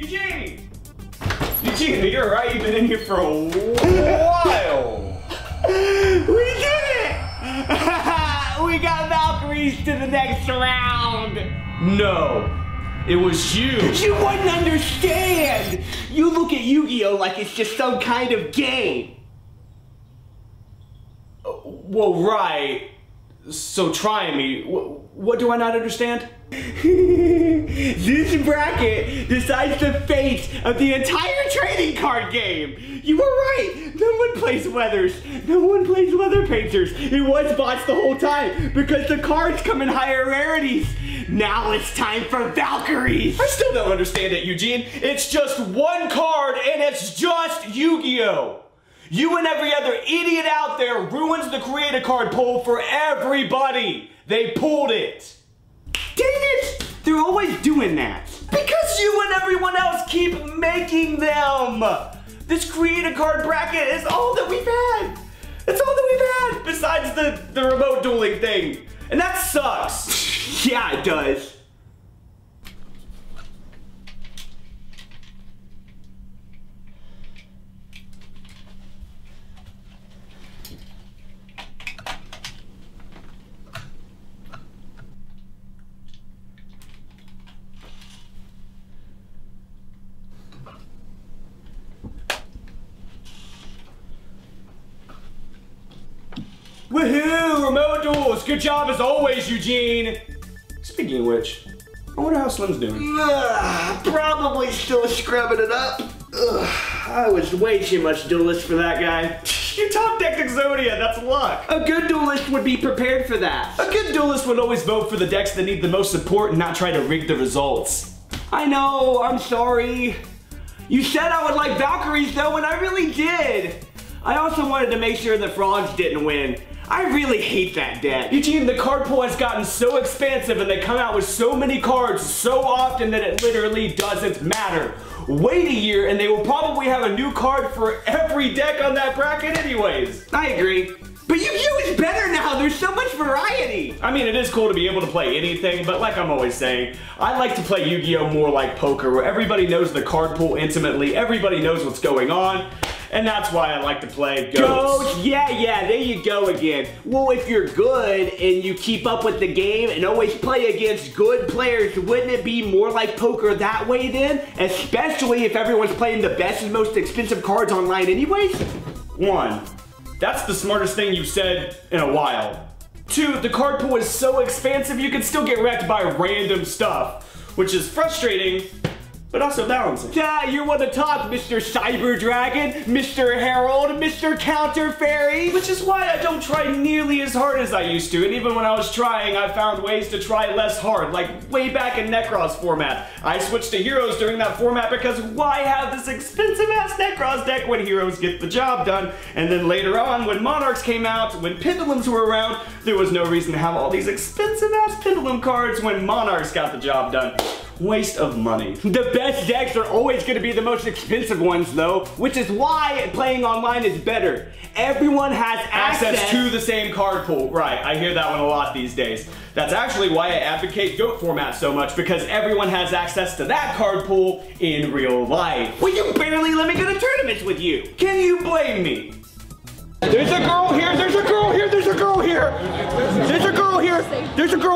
Eugene! Eugene, you're right. You've been in here for a while. We did it! we got Valkyries to the next round. No, it was you. You wouldn't understand. You look at Yu-Gi-Oh like it's just some kind of game. Uh, well, right. So try me. Wh- What do I not understand? this bracket decides the fate of the entire trading card game. You were right. No one plays weathers. No one plays weather painters. It was bots the whole time because the cards come in higher rarities. Now it's time for Valkyries. I still don't understand it, Eugene. It's just one card and it's just Yu-Gi-Oh! You and every other idiot out there ruins the creator card pool for everybody. They pulled it. Dang it! They're always doing that. Because you and everyone else keep making them. This creator card bracket is all that we've had. It's all that we've had besides the, the remote dueling thing. And that sucks. yeah, it does. Woohoo! Remote duels! Good job as always, Eugene! Speaking of which, I wonder how Slim's doing. Ugh, probably still scrubbing it up. Ugh, I was way too much duelist for that guy. You top decked Exodia, that's luck. A good duelist would be prepared for that. A good duelist would always vote for the decks that need the most support and not try to rig the results. I know, I'm sorry. You said I would like Valkyries though, and I really did. I also wanted to make sure the frogs didn't win. I really hate that deck. Eugene, the card pool has gotten so expansive and they come out with so many cards so often that it literally doesn't matter. Wait a year and they will probably have a new card for every deck on that bracket anyways. I agree. But Yu-Gi-Oh is better now. There's so much variety. I mean, it is cool to be able to play anything, but like I'm always saying, I like to play Yu-Gi-Oh more like poker, where everybody knows the card pool intimately, everybody knows what's going on, and that's why I like to play. GOAT, yeah, yeah, there you go again. Well, if you're good and you keep up with the game and always play against good players, wouldn't it be more like poker that way then? Especially if everyone's playing the best and most expensive cards online anyways? One, that's the smartest thing you've said in a while. Two, the card pool is so expansive you can still get wrecked by random stuff, which is frustrating, but also balancing. Yeah, you want to talk, Mr. Cyber Dragon, Mr. Herald, Mr. Counter Fairy. Which is why I don't try nearly as hard as I used to, and even when I was trying, I found ways to try less hard, like way back in Nekroz format. I switched to Heroes during that format because why have this expensive ass Nekroz deck when Heroes get the job done? And then later on, when Monarchs came out, when Pendulums were around, there was no reason to have all these expensive ass Pendulum cards when Monarchs got the job done. Waste of money. The best decks are always going to be the most expensive ones though, which is why playing online is better. Everyone has access, access to the same card pool. Right, I hear that one a lot these days. That's actually why I advocate GOAT format so much, because everyone has access to that card pool in real life. Well, you barely let me go to tournaments with you. Can you blame me? There's a girl here, there's a girl here, there's a girl here. There's a girl here. There's a girl,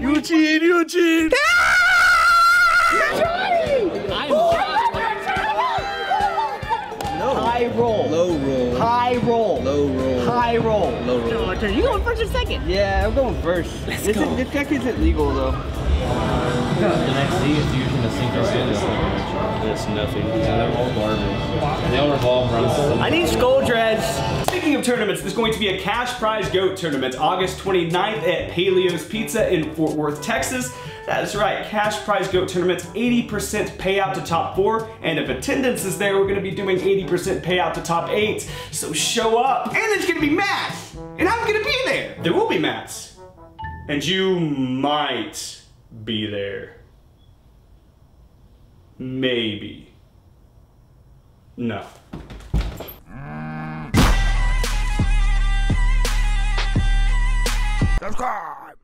Eugene, Eugene, ah! Eugene. Oh, High roll. Low roll. High roll. Low roll. High roll. Low roll. You going first or second? Yeah, I'm going first. this, Is, this deck isn't legal though. Uh, the next D is usually a single stand That's nothing. Yeah, they're all garbage. They all revolve around I need skull dreads. Speaking of tournaments, there's going to be a cash prize GOAT tournament August 29th at Palio's Pizza in Fort Worth, Texas. That is right, cash prize GOAT tournaments, 80% payout to top four, and if attendance is there, we're gonna be doing 80% payout to top eight, so show up. And there's gonna be math. And I'm gonna be there. There will be mats, and you might be there. Maybe. No. subscribe.